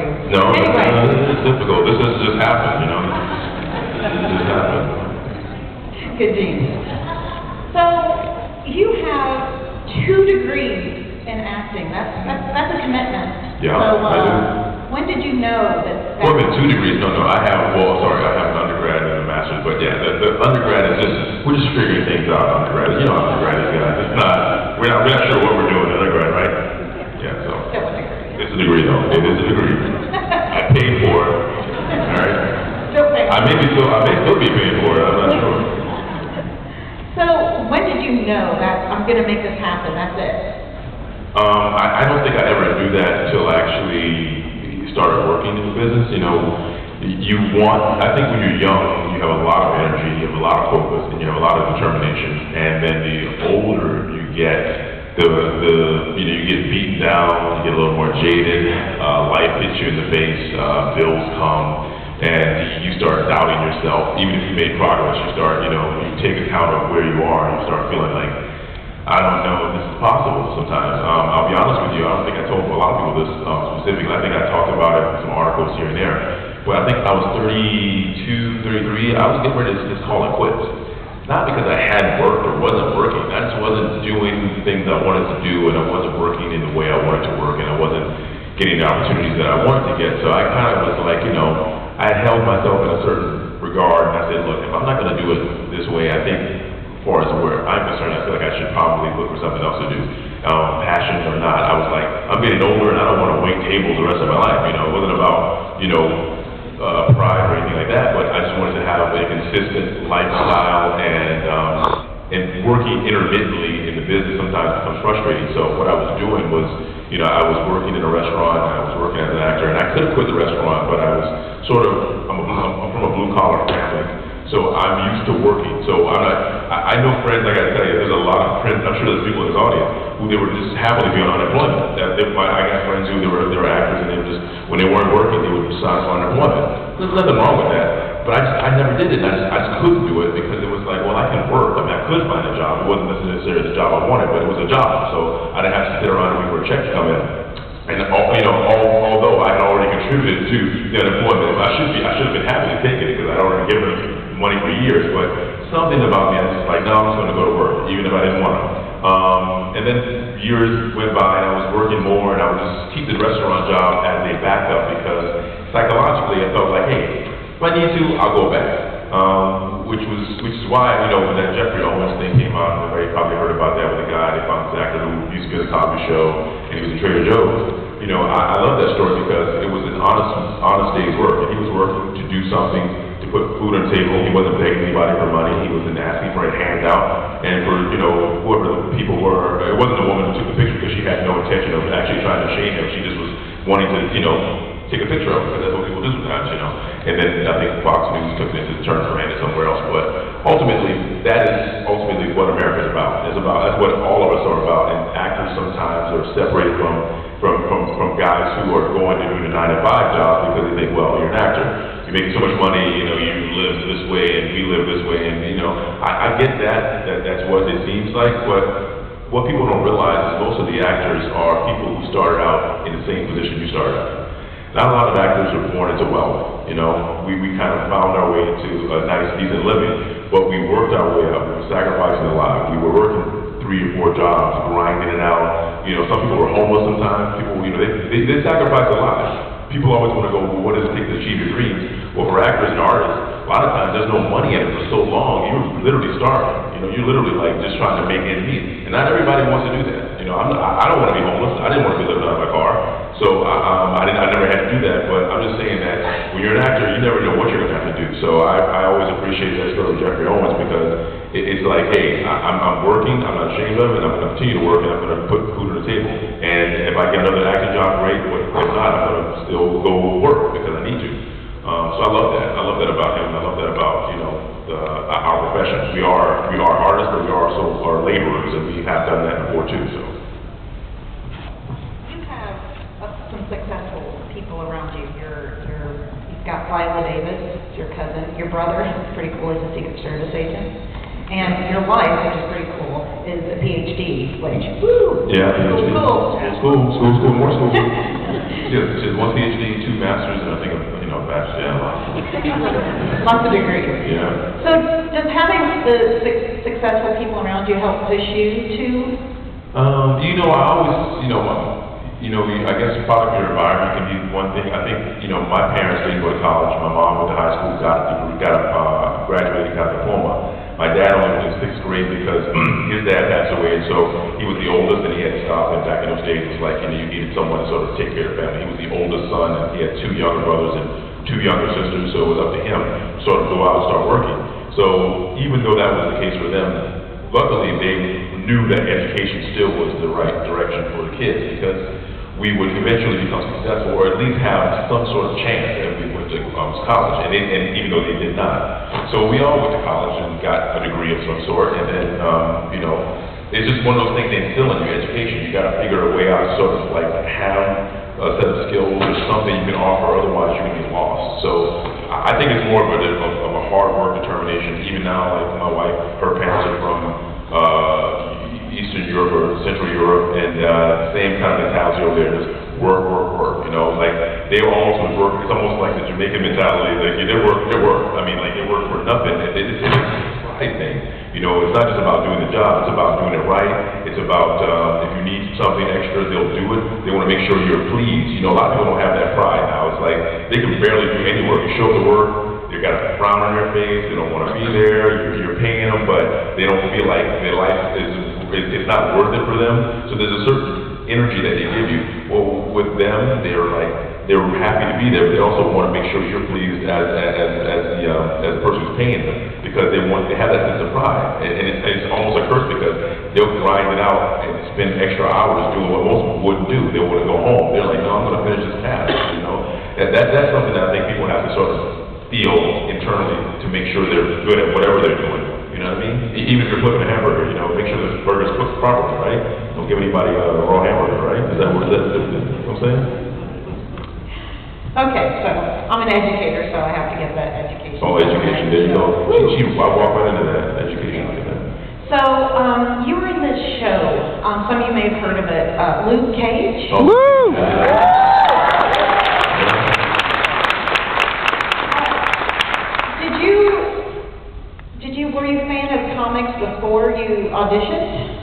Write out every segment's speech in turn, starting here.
think that's hard for you. No, this Anyway, is difficult. This has just happened, you know? This just happened. good genes. So, you have two degrees in acting. That's, that's, that's a commitment. Yeah, So, I do. uh, when did you know that? that- Well, in two degrees, no, no, I have, well, sorry, I have an undergrad and a master's, but yeah, the, the undergrad is just, we're just figuring things out, undergrad, you know undergrad is, guys, it's not, we're not, we're not sure what we're doing in undergrad, right? Yeah, so, Still a degree. it's a degree though, it is a degree. I paid for it, all right? Still paying. I may be still, I may still be paying for it, I'm not sure. So, when did you know that I'm gonna make this happen, that's it? Um, I, I don't think I ever knew that until I actually started working in the business, you know. You want, I think when you're young, you have a lot of energy, you have a lot of focus, and you have a lot of determination. And then the older you get, the, the, you know, you get beaten down, you get a little more jaded, uh, life hits you in the face, uh, bills come, and you start doubting yourself. Even if you made progress, you start, you know, you take account of where you are, and you start feeling like, I don't know if this is possible sometimes. Um, I'll be honest with you, I don't think I told a lot of people this um, specifically. I think I talked about it in some articles here and there. But I think I was 32, 33, I was getting ready to just call it quits. Not because I hadn't worked or wasn't working, I just wasn't doing things I wanted to do and I wasn't working in the way I wanted to work and I wasn't getting the opportunities that I wanted to get. So I kind of was like, you know, I had held myself in a certain regard and I said, look, if I'm not going to do it this way, I think as far as where I'm concerned, I feel like I should probably look for something else to do. Um, passion or not, I was like, I'm getting older and I don't want to wait tables the rest of my life. You know, it wasn't about, you know, uh, pride or anything like that, but I just wanted to have a consistent lifestyle and, um, and working intermittently in the business sometimes becomes frustrating. So what I was doing was, you know, I was working in a restaurant I was working as an actor and I could have quit the restaurant, but I was sort of, I'm, a, I'm from a blue collar family. So I'm used to working. So I'm not, I, I know friends, I gotta tell you, there's a lot of friends, I'm sure there's people in this audience, who they were just happy to be on unemployment. That they, my, I got friends who they were, they were actors and they were just, when they weren't working, they would sign for unemployment. There's nothing wrong with that. But I just, I never did it. I just, I just couldn't do it because it was like, well, I can work. I mean, I could find a job. It wasn't necessarily the job I wanted, but it was a job. So I didn't have to sit around and wait for a check to come in. And al- you know, al- although I had already contributed to the unemployment, I should be, I should have been happy to take it because I'd already given money for years. But something about me, I was just like, no, I'm just going to go to work, even if I didn't want to. Um, and then years went by, and I was working more, and I would just keep the restaurant job as a backup because psychologically, I felt like, hey, if I need to, I'll go back. Um, which was, which is why, you know, when that Geoffrey Owens thing came out, everybody probably heard about that with the guy, they found this actor who used to be on the Cosby Show, and he was in Trader Joe's. You know, I, I love that story because it was an honest, honest day's work, and he was working to do something to put food on the table. He wasn't begging anybody for money. He wasn't asking for a handout. And for, you know, whoever the people were, it wasn't the woman who took the picture because she had no intention of actually trying to shame him. She just was wanting to, you know, take a picture of him because that's what people do sometimes, you know. And then I think Fox News took it to turn for handed somewhere else. But ultimately, that is ultimately what America is about. It's about, that's what all of us are about. And actors sometimes are separated from, from, from, from guys who are going to do the nine to five job because they think, well, you're an actor you're making so much money, you know, you live this way and we live this way, and you know, I, I get that, that that's what it seems like, but what people don't realize is most of the actors are people who started out in the same position you started out. Not a lot of actors are born into wealth, you know, we, we kind of found our way into a nice, decent living, but we worked our way up, we were sacrificing a lot, we were working three or four jobs, grinding it out, you know, some people were homeless sometimes, people, you know, they, they, they sacrifice a lot people always want to go, well, what does it take to achieve your dreams? Well, for actors and artists, a lot of times there's no money in it for so long, you're literally starving. You know, you're literally like just trying to make ends meet. And not everybody wants to do that. You know, I'm I don't want to be homeless. I didn't want to be living out of my car. So I, um, I didn't, I never had to do that. But I'm just saying that when you're an actor, you never know what you're going to have to do. So I, I always appreciate that story of Geoffrey Owens because it, it's like, hey, I, I'm, I'm working, I'm not ashamed of it, I'm going to continue to work, and I'm going to put food on the table. And if I get another acting job, great. If not, I'm going to still go work because I need to. Um, so I love that. I love that about him. I love that about you know the, our profession. We are we are artists, but we are also are laborers, and we have done that before too. So You have uh, some successful people around you. You're, you're, you've got Viola Davis, your cousin, your brother, it's pretty cool, he's a Secret Service agent. And your wife, which is pretty cool, is a PhD, which, woo! Yeah, Cool, PhD. cool. School, school, school, more school. She has, she has one PhD, two masters, and I think, a, you know, a bachelor, yeah, a lot. Lots of degrees. Yeah. So does having the suc- successful people around you help push you to, Um, you know, I always, you know, you know, I guess part of your environment can be one thing. I think, you know, my parents didn't go to college. My mom went to high school, got a degree, got a, uh, graduated, got a diploma. My dad only went to sixth grade because his dad passed away, and so he was the oldest, and he had to stop. And back in those days, it was like, you know, you needed someone to sort of take care of the family. He was the oldest son, and he had two younger brothers and two younger sisters, so it was up to him to sort of go out and start working. So even though that was the case for them, luckily they knew that education still was the right direction for the kids because we would eventually become successful or at least have some sort of chance that we went to um, college and, they, and even though they did not. So we all went to college and got a degree of some sort and then, um, you know, it's just one of those things they instill in your education. You gotta figure a way out to sort of like have a set of skills or something you can offer, otherwise you're gonna be lost. So I think it's more of a, of of a hard work determination, even now, like my wife, her parents are from, uh, Eastern Europe or Central Europe, and, uh, same kind of mentality over there, just work, work, work, you know, like, they almost would work, it's almost like the Jamaican mentality, like, they work, they work, I mean, like, they work for nothing, and it- it's, a right thing. You know, it's not just about doing the job, it's about doing it right, it's about, uh, if you need something extra, they'll do it, they wanna make sure you're pleased, you know, a lot of people don't have that pride now, it's like, they can barely do any work, you show up to work, they got a frown on their face, they don't wanna be there, you're, you're paying them, but they don't feel like their life is, is, it's not worth it for them, so there's a certain energy that they give you. Well, with them, they're like, they're happy to be there, but they also wanna make sure you're pleased as, as, as the, um, as the person who's paying them, because they want, they have that sense of pride, and, and it's, it's almost a curse, because they'll grind it out and spend extra hours doing what most people wouldn't do, they wanna go home, they're like, no, I'm gonna finish this task, you know? And that, that's something that I think people have to sort of feel internally to make sure they're good at whatever they're doing. You know what I mean? E- Even if you're flipping a hamburger, you know, make sure the burger's cooked properly, right? Don't give anybody a raw hamburger, right? Is that what, is that, is that what I'm saying? okay, so I'm an educator, so I have to get that education. Oh, education, there you go. She, she, I walk right into that, education, look at that. So, um, you were in this show, um, some of you may have heard of it, uh, Luke Cage. Oh. Woo! Did you, did you, were you a fan of comics before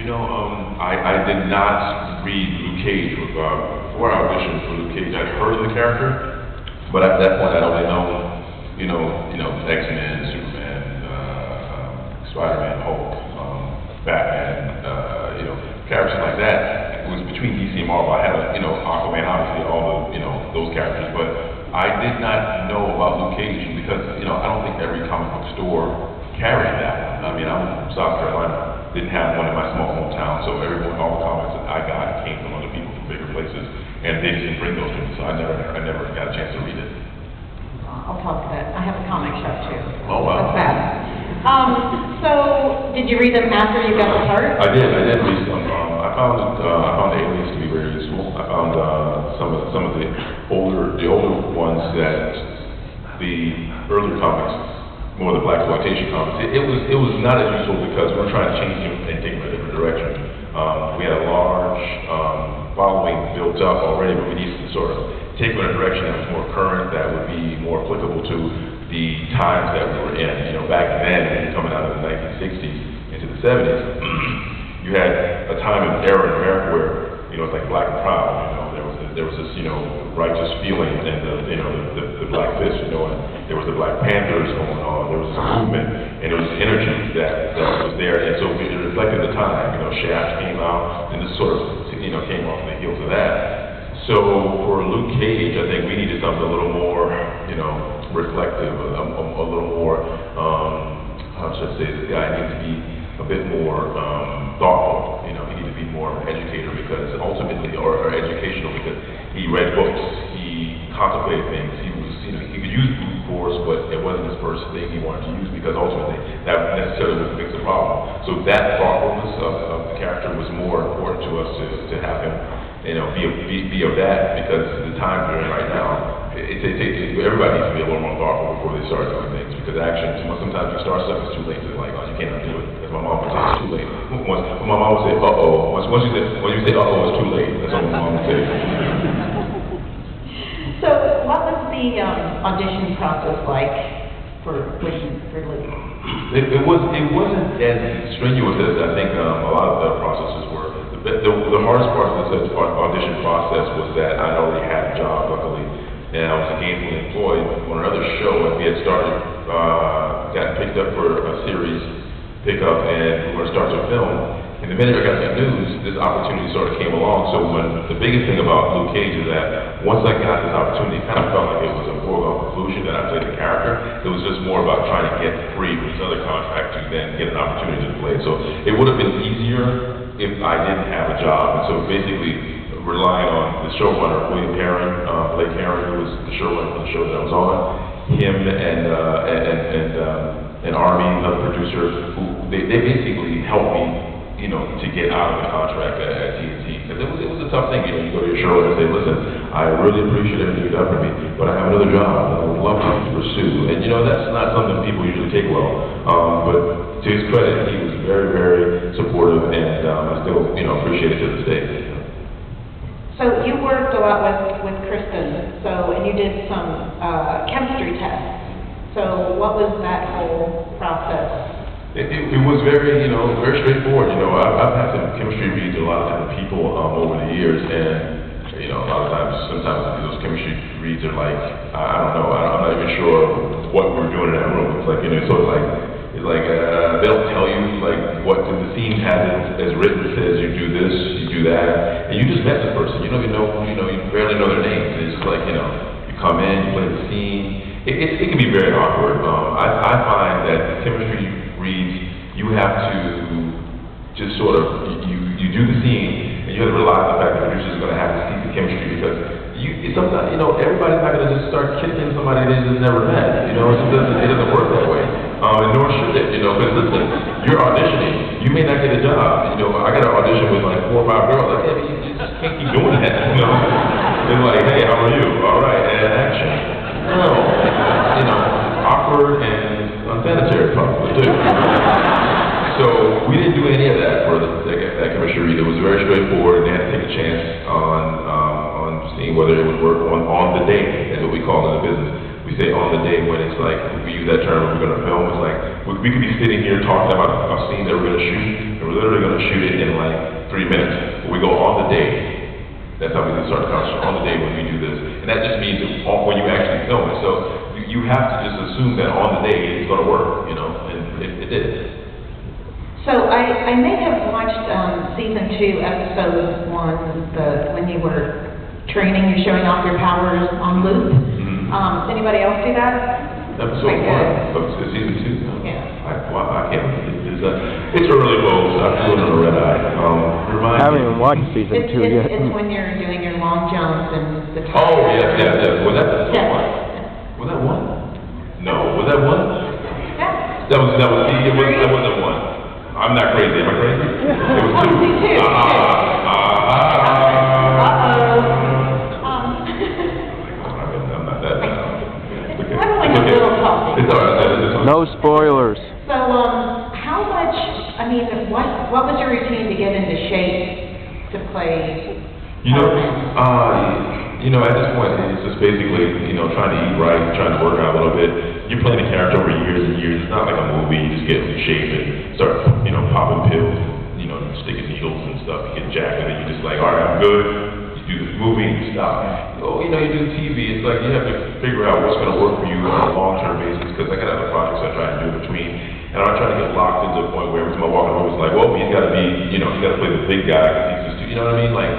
you know, um, I, I did not read Luke Cage, uh, before I auditioned for Luke Cage, I'd heard of the character, but at that point, I'd only known, you know, you know, X-Men, Superman, uh, um, Spider-Man, Hulk, um, Batman, uh, you know, characters like that. It was between DC and Marvel, I had, a, you know, Aquaman, obviously, all the, you know, those characters, but I did not know about Luke Cage because, you know, I don't think every comic book store carried that. I mean, I'm from South Carolina, didn't have one in my small hometown, so everyone, all the comics that I got came from other people from bigger places, and they didn't bring those to me, so I never, I never got a chance to read it. I'll talk to that, I have a comic shop too. Oh, wow. That's bad. Um, so, did you read them after you got the part? I did, I did read some, um, I found, uh, I found the aliens to be very useful. I found, uh, some of, some of the older, the older ones that the earlier comics, more the black exploitation comics, it, it was, it was not as useful because we're trying to change them and take them in a different direction. Um, we had a large, um, following built up already, but we needed to sort of take them in a direction that was more current, that would be more applicable to the times that we were in. You know, back then, coming out of the nineteen sixties into the seventies, you had a time and era in America where, you know, it's like black and proud, you know, there was, a- there was this, you know, righteous feeling and the, you know, the, the, the black fist, you know, and there was the Black Panthers going on, there was this movement, and there was energy that, that was there, and so it reflected the time, you know, Shaft came out, and this sort of, you know, came off the heels of that. So for Luke Cage, I think we needed something a little more, you know, reflective, a, a, a little more, um, how should I say, this guy needs to be a bit more, um, thoughtful, you know, he needs to be more of an educator because ultimately, or, or he read books, he contemplated things, he was, you know, he could use brute force, but it wasn't his first thing he wanted to use because ultimately that necessarily was fix the problem. So that thoughtfulness of, of the character was more important to us to, to have him, you know, be, be, be of that because the times we're in right now, it, it, it, it, everybody needs to be a little more thoughtful before they start doing things, because action, sometimes you start stuff, it's too late to like, oh, you cannot do it. As my mom would say, it's too late. Once, my mom would say, uh-oh, once, once you say, when you say uh-oh, it's too late. That's what my mom would say. So what was the um, audition process like for, when, for Luke? It, it was, it wasn't as strenuous as I think, um, a lot of the processes were. The, the, the hardest part of this audition process was that I'd already had a job luckily, and I was gainfully employed on another show, and we had started, uh, got picked up for a series pickup, and we were gonna start to film. And the minute I got the news, this opportunity sort of came along, so when, the biggest thing about Luke Cage is that, once I got this opportunity, it kind of felt like it was a foregone conclusion that I played the character. It was just more about trying to get free from this other contract to then get an opportunity to play. So it would have been easier if I didn't have a job, and so basically relying on the showrunner, William Herron, uh, Blake Herron, who was the showrunner for the show that I was on, him and, uh, and, and, um, Army, another producer, who, they, they basically helped me, you know, to get out of the contract at, at TNT. Because it was, it was a tough thing, you know, you go to your showrunner and say, listen, I really appreciate everything you've done for me, but I have another job that I would love to pursue. And, you know, that's not something people usually take well. Um, but to his credit, he was very, very supportive, and, um, I still, you know, appreciate it to this day. So you worked a lot with, with Krysten, so, and you did some uh, chemistry tests. So what was that whole process? It, it, it was very, you know, very straightforward, you know, I've, I've had some chemistry reads with a lot of different people, um, over the years, and, you know, a lot of times, sometimes those chemistry reads are like, I, I don't know, I, I'm not even sure what we're doing in that room, it's like, you know, so it's like, it's like, uh, they don't tell you, like, what the scene has as, written, says you do this, you do that, and you just met the person, you don't even know, you know, you barely know their names, it's just like, you know, you come in, you play the scene, it, it, it can be very awkward, um, I, I find that chemistry you have to just sort of, you, you do the scene, and you have to rely on the fact that the producer's gonna have to see the chemistry, because you, it's sometimes, you know, everybody's not gonna just start kissing somebody they just never met, you know, it doesn't, it doesn't work that way. Um, and nor should it, you know, because listen, you're auditioning, you may not get a job, you know, I got an audition with like four or five girls, like, but you just can't keep doing that, you know? They're like, hey, how are you? All right, and action. No, you know, awkward and unsanitary probably too. So we didn't do any of that for the, that, that chemistry read. It was very straightforward, they had to take a chance on, um, on seeing whether it would work on, on the day, is what we call in the business. We say on the day when it's like, we use that term, we're gonna film, it's like, we, we could be sitting here talking about a, scene that we're gonna shoot, and we're literally gonna shoot it in like three minutes. But we go on the day, that's how we can start the conversation, on the day when we do this. And that just means all- when you actually film it. So you, you have to just assume that on the day it's gonna work, you know, and it, it did. So I, I may have watched um, season two, episode one, the, when you were training, you're showing off your powers on loop. Mhm. Um, does anybody else do that? Episode Like, one uh, of season two. Yeah. I, well, I can't, it's, uh, it's early, folks, I'm still in a red eye. Um, I haven't even watched season It's, two it's, yet. it's when you're doing your long jumps and the. Oh, yes, yes, yes, was that episode Yes. one? Was that one? No, was that one? Yeah. That was, that was, it was, that wasn't one. I'm not crazy, am I crazy? It was Oh, two. see, two. Ah, ah, ah. Uh-oh. Um, I'm not that, uh, okay. I'm like It's a okay. little puppy. It's all right, it's- it's- No spoilers. So, um, how much, I mean, what, what was your routine to get into shape to play? You know, uh, you know, at this point, it's just basically, you know, trying to eat right, trying to work out a little bit. You're playing a character over years and years. It's not like a movie. You just get in shape and start, you know, popping pills, you know, sticking needles and stuff. You get jacked, and then you're just like, all right, I'm good. You do this movie and you stop. Oh, you know, you do TV. It's like you have to figure out what's going to work for you on a long-term basis because I got other projects I try to do in between. And I'm trying to get locked into a point where every time I walk in the room, it's like, well, he's got to be, you know, he's got to play the big guy he's just, you know what I mean? Like,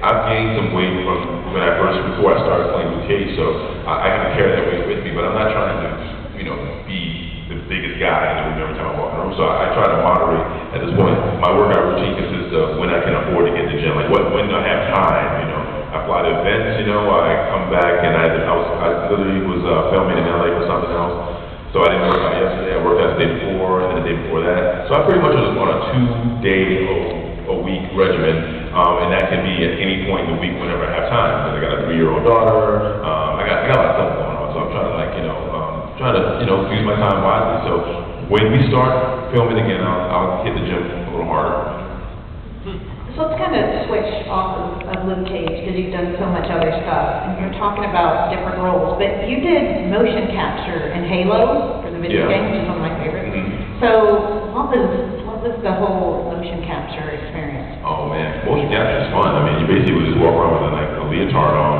I've gained some weight from when I first, before I started playing Cage, so I, I have to carry that weight with me, but I'm not trying to, you know, be the biggest guy in the room every time I walk in the room, so I, I try to moderate at this point. My workout routine consists of when I can afford to get to the gym, like what, when I have time, you know? I fly to events, you know, I come back and I, I was, I literally was, uh, filming in LA for something else. So I didn't work out yesterday, I worked out the day before, and the day before that. So I pretty much was on a two-day a, a week regimen, um, and that can be at any point in the week whenever I have time. Because I got a three-year-old daughter, um, I got got, I got a lot of stuff going on, so I'm trying to like, you know, um, trying to, you know, use my time wisely. So when we start filming again, I'll, I'll hit the gym a little harder. So let's kind of switch off of, of Luke Cage, because you've done so much other stuff, and you're talking about different roles, but you did motion capture in Halo for the video Yeah. game, which is one of my favorites. Mhm. So what was, what was the whole motion capture experience? Oh man, motion capture is fun. I mean, you basically would just walk around with like a leotard on,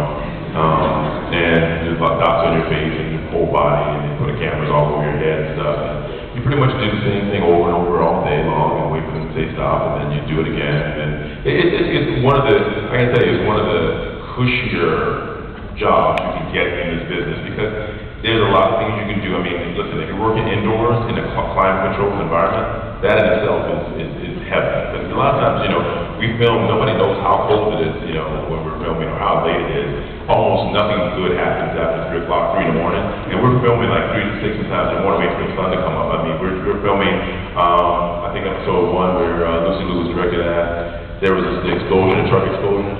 um, and there's like dots on your face and whole body, and they put the cameras all over your head and stuff. And you pretty much do the same thing over and over all day long, and wait for them to say stop, and then you do it again. And it, it, it's it's one of the, I can tell you, it's one of the cushier jobs you can get in this business because there's a lot of things you can do. I mean, listen, if you're working indoors in a climate controlled environment, that in itself is, is, is heaven. Because a lot of times, you know, we film, nobody knows how cold it is, you know, when we're filming or how late it is. Almost nothing good happens after three o'clock, three in the morning, and we're filming like three to six sometimes in the morning, waiting for the sun to come up. I mean, we're, we're filming, um, I think episode one where uh, Lucy Liu was directed at, there was this explosion, a truck explosion.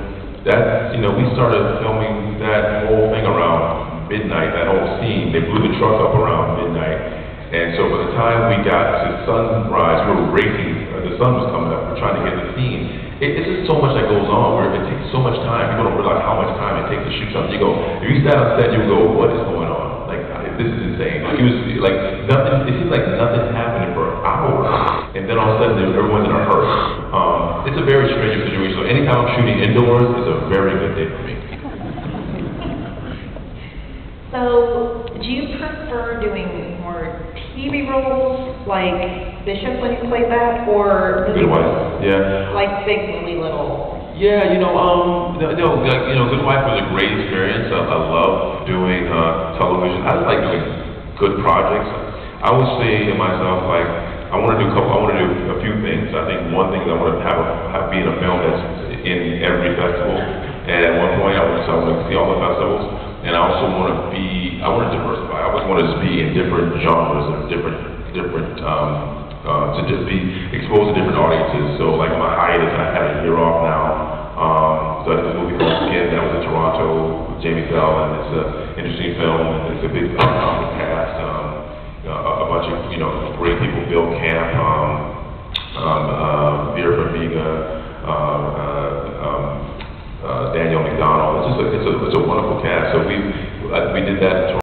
That, you know, we started filming that whole thing around midnight, that whole scene. They blew the truck up around midnight. And so by the time we got to sunrise, we were racing, uh, the sun was coming up, we're trying to get the scene. It, it's just so much that goes on where it takes so much time. People don't realize how much time it takes to shoot something. You go, if you stand on set, you go, what is going on? Like, this is insane. Like, it was, like, nothing, it seemed like nothing happening for hours. And then all of a sudden, everyone's in a hurry. Um, it's a very strange situation. So anytime I'm shooting indoors, it's a very good day for me. So, do you prefer doing more TV roles, like Bishop when you played that, or? Good wife, yeah. Like Big Willie Little? Yeah, you know, um, no, no, you know, Good Wife was a great experience. I, I love doing, uh, television. I like doing good projects. I would say to myself, like, I wanna do a couple, I wanna do a few things. I think one thing is I wanna have, a- have, be in a film that's in every festival. And at one point, I want to, I wanna see all the festivals. And I also wanna be, I wanna diversify. I always wanna be in different genres and different, different, um, uh, to just be exposed to different audiences. So like my hiatus, I had a year off now. Um, so I did this movie called Skin that was in Toronto with Jamie Bell, and it's an interesting film. and It's a big ensemble cast, um, a, a bunch of you know great people. Bill Camp, um, um, uh, Vera Farmiga, uh, uh, um, uh, Danielle Macdonald. It's just a, it's a, it's a wonderful cast. So we, uh, we did that in Toronto.